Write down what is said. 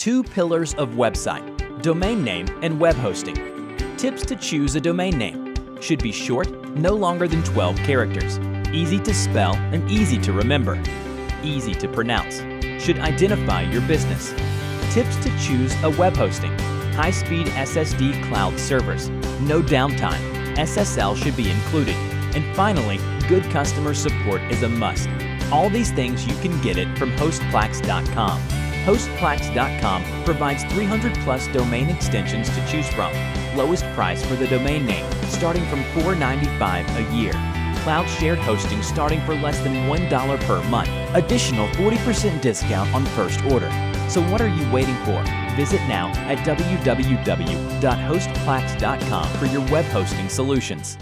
pillars of website domain name and web hosting. Tips to choose a domain name should be short, no longer than 12 characters, easy to spell and easy to remember, easy to pronounce, should identify your business. Tips to choose a web hosting high speed SSD cloud servers, no downtime, SSL should be included, and finally, good customer support is a must. All these things you can get it from hostplax.com. Hostplax.com provides 300 plus domain extensions to choose from. Lowest price for the domain name, starting from $4.95 a year. Cloud shared hosting starting for less than $1 per month. Additional 40% discount on first order. So what are you waiting for? Visit now at www.hostplax.com for your web hosting solutions.